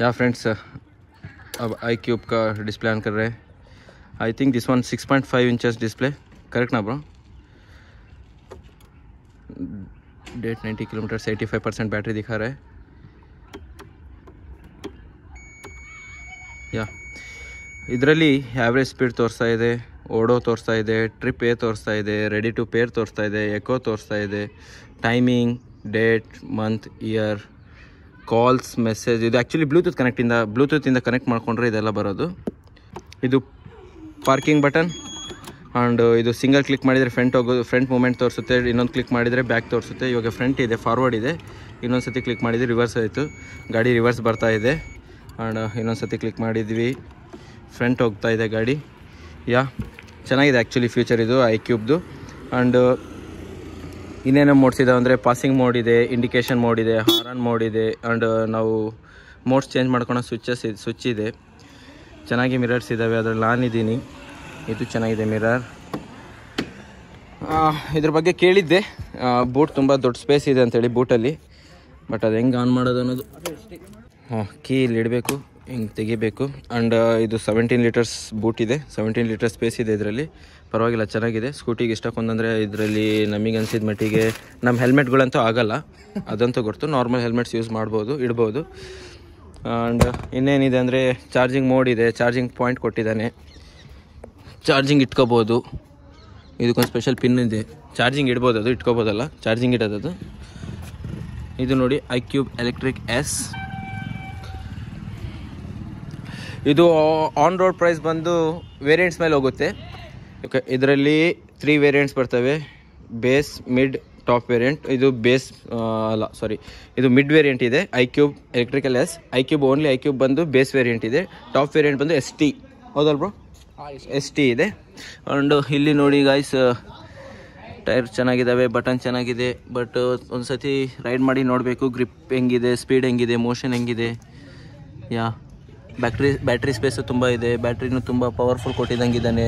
या फ्रेंड्स अब iQube का डिस्प्ले ऑन कर रहे हैं I think this one 6.5 inches display correct ना bro date 90 kilometre 85 percent battery दिखा रहा है ಯಾ ಇದರಲ್ಲಿ ಆ್ಯಾವ್ರೇಜ್ ಸ್ಪೀಡ್ ತೋರಿಸ್ತಾ ಇದೆ ಓಡೋ ತೋರಿಸ್ತಾ ಇದೆ ಟ್ರಿಪ್ ಎ ತೋರಿಸ್ತಾ ಇದೆ ರೆಡಿ ಟು ಪೇರ್ ತೋರಿಸ್ತಾ ಇದೆ ಎಕೋ ತೋರಿಸ್ತಾ ಇದೆ timing date month year calls message ಇದು ಆ್ಯಕ್ಚುಲಿ ಬ್ಲೂಟೂತ್ ಕನೆಕ್ಟಿಂದ ಬ್ಲೂಟೂತಿಂದ ಕನೆಕ್ಟ್ ಮಾಡಿಕೊಂಡ್ರೆ ಇದೆಲ್ಲ ಬರೋದು. ಇದು ಪಾರ್ಕಿಂಗ್ ಬಟನ್ ಆ್ಯಂಡ್ ಇದು ಸಿಂಗಲ್ ಕ್ಲಿಕ್ ಮಾಡಿದರೆ ಫ್ರಂಟ್ ಹೋಗೋದು ಫ್ರಂಟ್ ಮೂಮೆಂಟ್ ತೋರಿಸುತ್ತೆ, ಇನ್ನೊಂದು ಕ್ಲಿಕ್ ಮಾಡಿದರೆ ಬ್ಯಾಕ್ ತೋರಿಸುತ್ತೆ. ಇವಾಗ ಫ್ರಂಟ್ ಇದೆ ಫಾರ್ವರ್ಡ್ ಇದೆ. ಇನ್ನೊಂದು ಸತಿ ಕ್ಲಿಕ್ ಮಾಡಿದರೆ ರಿವರ್ಸ್ ಆಯಿತು. ಗಾಡಿ ರಿವರ್ಸ್ ಬರ್ತಾ ಇದೆ. ಆ್ಯಂಡ್ ಇನ್ನೊಂದು ಸತಿ ಕ್ಲಿಕ್ ಮಾಡಿದ್ವಿ. ಫ್ರಂಟ್ ಹೋಗ್ತಾ ಇದೆ ಗಾಡಿ. ಯಾ ಚೆನ್ನಾಗಿದೆ ಆ್ಯಕ್ಚುಲಿ ಫ್ಯೂಚರ್ ಇದು ಐ ಕ್ಯೂಬ್ದು ಆ್ಯಂಡ್ ಇನ್ನೇನೋ ಮೋಡ್ಸ್ ಇದಾವೆ ಅಂದರೆ ಪಾಸಿಂಗ್ ಮೋಡ್ ಇದೆ ಇಂಡಿಕೇಷನ್ ಮೋಡ್ ಇದೆ ಹಾರನ್ ಮೋಡ್ ಇದೆ ಆ್ಯಂಡ್ ನಾವು ಮೋಡ್ಸ್ ಚೇಂಜ್ ಮಾಡ್ಕೊಳೋ ಸ್ವಿಚಸ್ ಇದೆ ಸ್ವಿಚ್ ಇದೆ. ಚೆನ್ನಾಗಿ ಮಿರರ್ಸ್ ಇದ್ದಾವೆ ಅದರಲ್ಲಿ ನಾನಿದ್ದೀನಿ ಇದು ಚೆನ್ನಾಗಿದೆ ಮಿರರ್ ಇದ್ರ ಬಗ್ಗೆ ಕೇಳಿದ್ದೆ. ಬೂಟ್ ತುಂಬ ದೊಡ್ಡ ಸ್ಪೇಸ್ ಇದೆ ಅಂತೇಳಿ ಬೂಟಲ್ಲಿ ಬಟ್ ಅದು ಹೆಂಗೆ ಆನ್ ಮಾಡೋದು ಅನ್ನೋದು ಹಾಂ ಕೀ ಇಲ್ಲಿ ಇಡಬೇಕು. ಹಿಂಗೆ ತೆಗಿಬೇಕು. ಆ್ಯಂಡ್ ಇದು ಸೆವೆಂಟೀನ್ ಲೀಟರ್ಸ್ ಬೂಟ್ ಇದೆ. ಸೆವೆಂಟೀನ್ ಲೀಟರ್ ಸ್ಪೇಸ್ ಇದೆ ಇದರಲ್ಲಿ. ಪರವಾಗಿಲ್ಲ, ಚೆನ್ನಾಗಿದೆ. ಸ್ಕೂಟಿಗೆ ಇಷ್ಟಕ್ಕೊಂದಂದರೆ ಇದರಲ್ಲಿ ನಮಗೆ ಅನಿಸಿದ ಮಟ್ಟಿಗೆ ನಮ್ಮ ಹೆಲ್ಮೆಟ್ಗಳಂತೂ ಆಗಲ್ಲ. ಅದಂತೂ ಗೊತ್ತು. ನಾರ್ಮಲ್ ಹೆಲ್ಮೆಟ್ಸ್ ಯೂಸ್ ಮಾಡ್ಬೋದು, ಇಡ್ಬೋದು. ಆ್ಯಂಡ್ ಇನ್ನೇನಿದೆ ಅಂದರೆ ಚಾರ್ಜಿಂಗ್ ಮೋಡ್ ಇದೆ. ಚಾರ್ಜಿಂಗ್ ಪಾಯಿಂಟ್ ಕೊಟ್ಟಿದ್ದಾನೆ. ಚಾರ್ಜಿಂಗ್ ಇಟ್ಕೋಬೋದು. ಇದಕ್ಕೊಂದು ಸ್ಪೆಷಲ್ ಪಿನ್ ಇದೆ. ಚಾರ್ಜಿಂಗ್ ಇಡ್ಬೋದು ಅದು, ಇಟ್ಕೋಬೋದಲ್ಲ. ಚಾರ್ಜಿಂಗ್ ಇಡೋದದು ಇದು ನೋಡಿ ಐ ಕ್ಯೂಬ್ ಎಲೆಕ್ಟ್ರಿಕ್ ಎಸ್ ಇದು ಆನ್ ರೋಡ್ ಪ್ರೈಸ್ ಬಂದು ವೇರಿಯಂಟ್ಸ್ ಮೇಲೆ ಹೋಗುತ್ತೆ. ಓಕೆ ಇದರಲ್ಲಿ ತ್ರೀ ವೇರಿಯಂಟ್ಸ್ ಬರ್ತವೆ. ಬೇಸ್ ಮಿಡ್ ಟಾಪ್ ವೇರಿಯಂಟ್ ಇದು ಬೇಸ್ ಅಲ್ಲ ಸಾರಿ ಇದು ಮಿಡ್ ವೇರಿಯಂಟ್ ಇದೆ. IQube electrical S iQube only iQube ಬಂದು ಬೇಸ್ ವೇರಿಯಂಟ್ ಇದೆ. ಟಾಪ್ ವೇರಿಯಂಟ್ ಬಂದು ಎಸ್ ಟಿ ಹೌದಲ್ ಬ್ರೋ ಎಸ್. ಟಿ ಇದೆ. ಆ್ಯಂಡ್ ಇಲ್ಲಿ ನೋಡಿ ಗಾಯ್ಸ್ ಟೈರ್ ಚೆನ್ನಾಗಿದ್ದಾವೆ ಬಟನ್ ಚೆನ್ನಾಗಿದೆ. ಬಟ್ ಒಂದು ಸತಿ ರೈಡ್ ಮಾಡಿ ನೋಡಬೇಕು. ಗ್ರಿಪ್ ಹೆಂಗಿದೆ ಸ್ಪೀಡ್ ಹೆಂಗಿದೆ ಮೋಷನ್ ಹೆಂಗಿದೆ. ಯಾ ಬ್ಯಾಟ್ರಿ ಬ್ಯಾಟ್ರಿ ಸ್ಪೇಸು ತುಂಬ ಇದೆ. ಬ್ಯಾಟ್ರಿನೂ ತುಂಬ ಪವರ್ಫುಲ್ ಕೊಟ್ಟಿದ್ದಂಗಿದ್ದಾನೆ